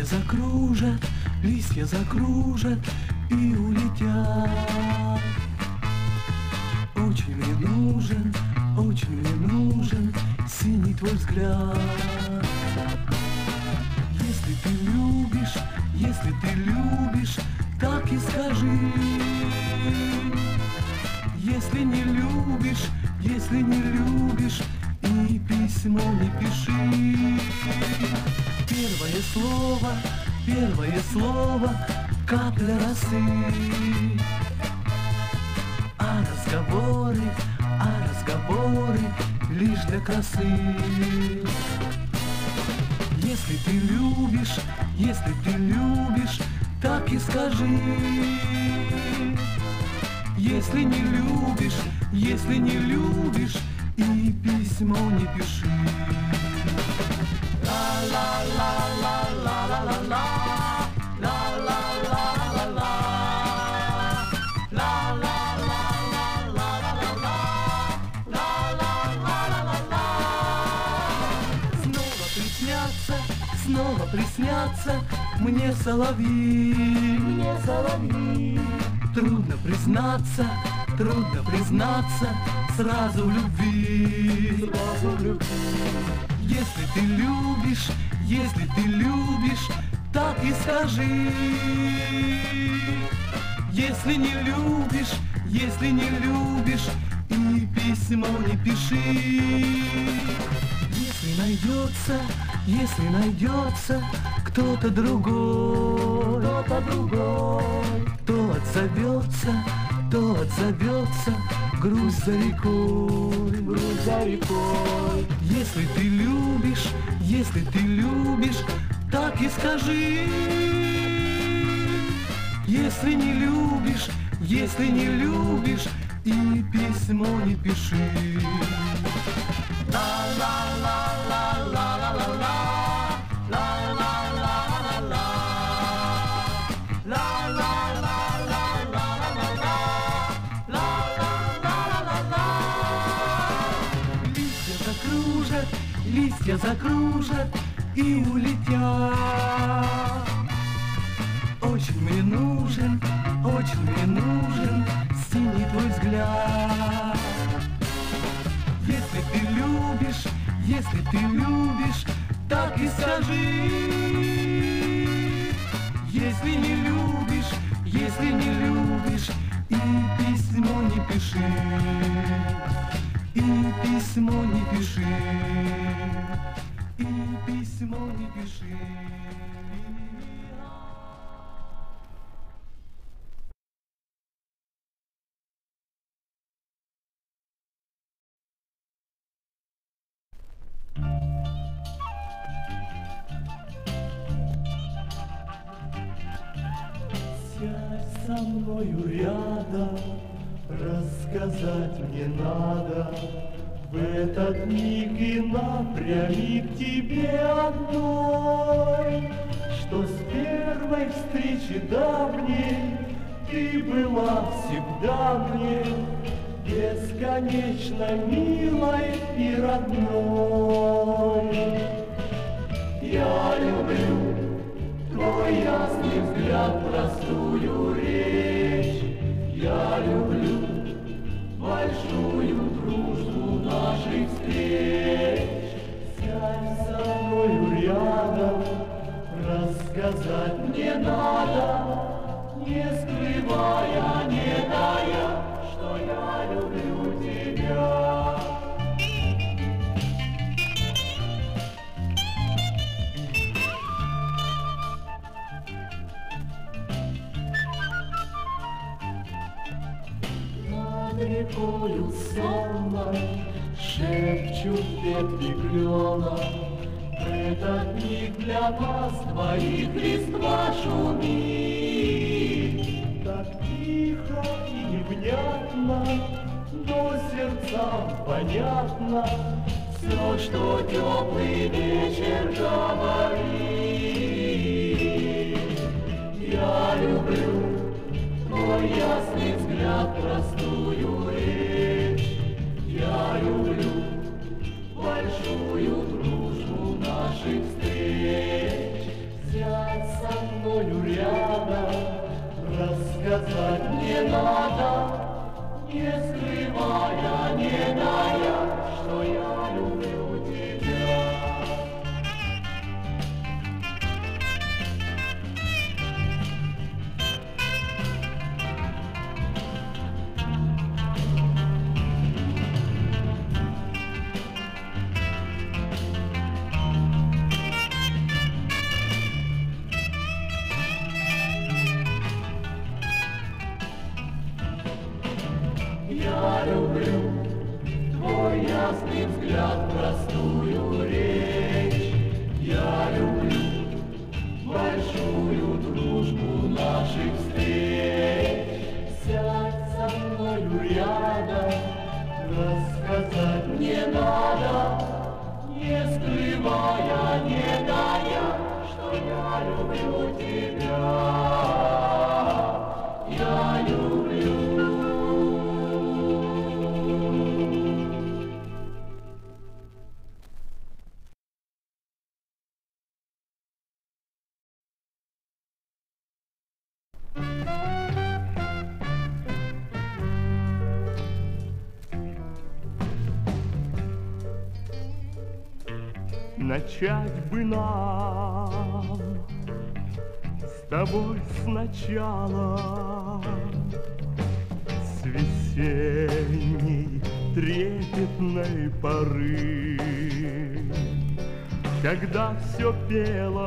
Листья закружат, листья закружат и улетят. Очень мне нужен, очень мне нужен синий твой взгляд. Если ты любишь, если ты любишь, так и скажи. Если не любишь, если не любишь, и письмо не пиши. Первое слово, первое слово, капля росы. А разговоры, а разговоры лишь для красы. Если ты любишь, если ты любишь, так и скажи. Если не любишь, если не любишь, и письмо не пиши. Снова приснятся, мне соловьи. Мне соловьи, Трудно признаться, трудно признаться сразу в любви. сразу в любви. Если ты любишь, если ты любишь, так и скажи. Если не любишь, если не любишь, и письмо не пиши. Если найдется, если найдется кто-то другой, Кто-то другой, то отзовется, то отзовется грусть за рекой. грудь за рекой. Если ты любишь, если ты любишь, так и скажи. Если не любишь, если не любишь, и письмо не пиши. Закружат и улетят. Очень мне нужен, очень мне нужен синий твой взгляд. Если ты любишь, если ты любишь, так и скажи. Если не любишь, если не любишь, и письмо не пиши. И письмо не пиши. И письмо не пиши. Сядь со мною рядом, рассказать мне надо В этот миг и напрямик тебе одной Что с первой встречи давней Ты была всегда мне Бесконечно милой и родной. Я люблю Твой ясный взгляд, простую речь. Я люблю рассказать мне надо Не скрывая, не тая, что я люблю тебя Над рекою сонной Шепчут ветви клена этот миг для нас двоих листва шумит Так тихо и невнятно Но сердцам понятно Все, что теплый вечер говорит. Я люблю Твой ясный взгляд, простую речь. Я люблю сказать не надо, не скрывая, не дая, Начать бы нам с тобой сначала С весенней трепетной поры Когда все пело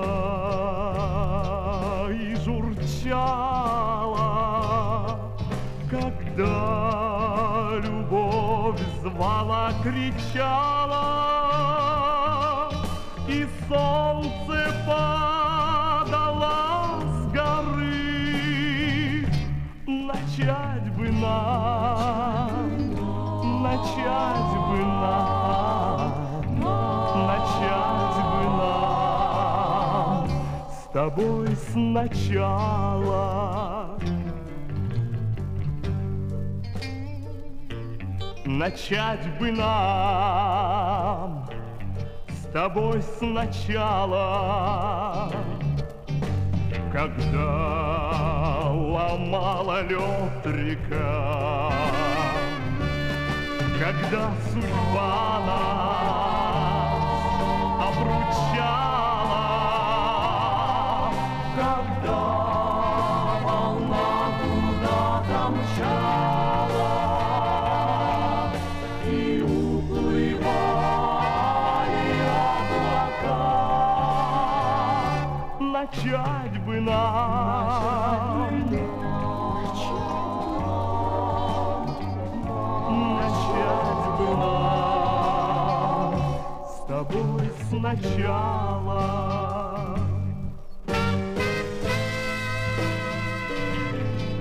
и журчало. Когда любовь звала, кричала солнце падало с горы. Начать бы нам, начать бы нам, начать бы нам с тобой сначала. Начать бы нам тобой сначала, когда ломала лед река, когда судьба нас обручала, когда Начать бы нам, начать бы нам с тобой сначала.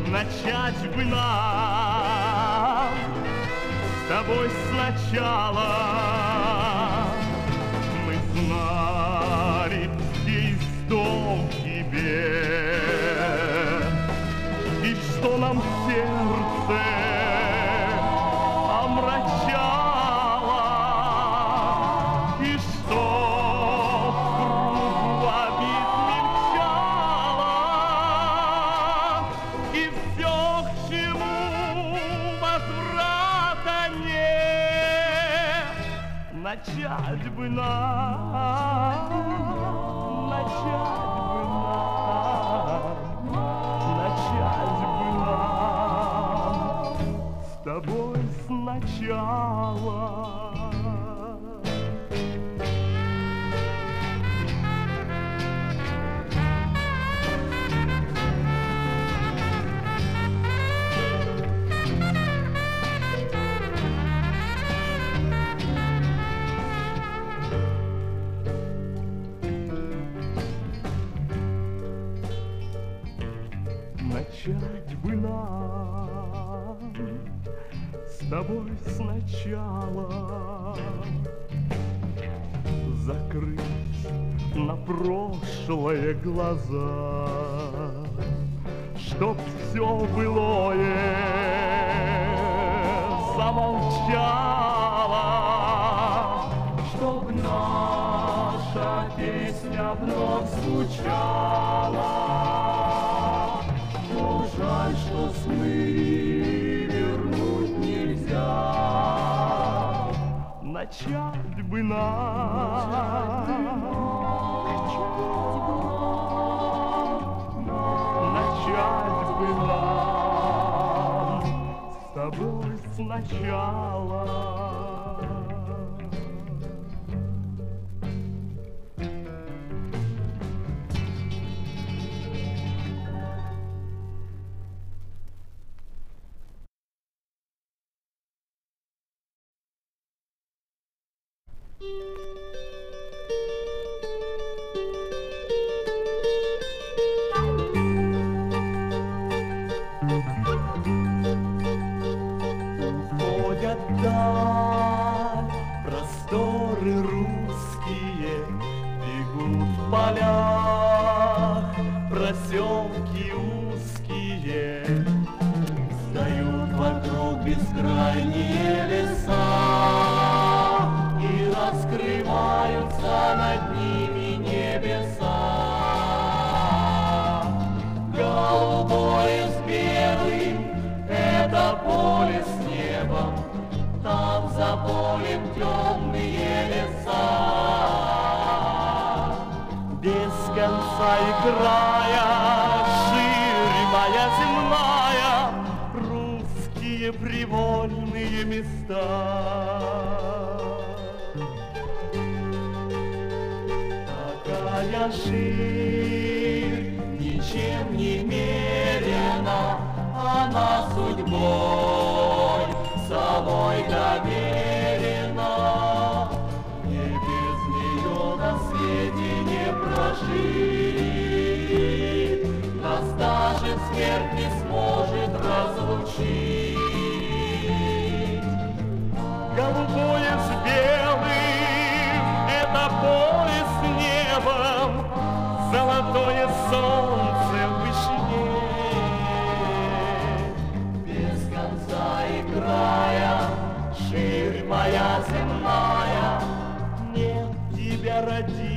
Начать бы нам с тобой сначала. С тобой сначала. Начать бы нам с тобой сначала Закрыть на прошлое глаза Чтоб все былое замолчало Чтоб наша песня вновь звучала. Но жаль, что с начать бы нам, начать бы нам с тобой сначала. И раскрываются над ними небеса. Голубое с белым — это поле с небом, Там за полем темные леса. Без конца и края, ширь моя земная, Русские привольные места. Ширь ничем не мерена, Она судьбой самой доверена. Мне без нее на свете не прожить, Нас даже смерть не сможет разлучить. Голубой земная, нет тебя родить.